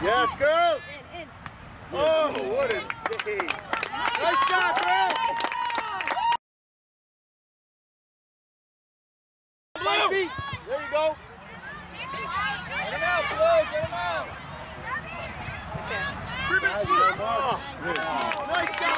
Yes, girls. In, in. Oh, what a save. Nice job, girls. Five. There you go. Get him out, Blue. Get him out. Nice job.